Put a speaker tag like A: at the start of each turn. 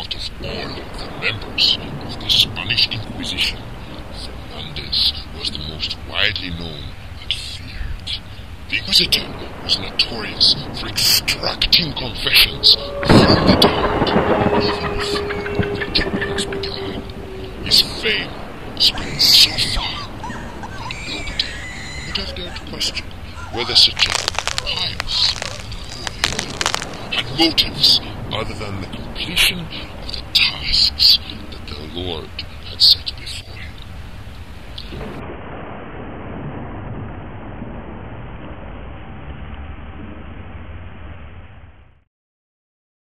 A: out of all the members of the Spanish Inquisition, Ferdinandez was the most widely known and feared. The Inquisitor was notorious for extracting confessions from the damned, even before their trials began. His fame spread so far that nobody would have dared to question whether such a pious and holy had motives other than the completion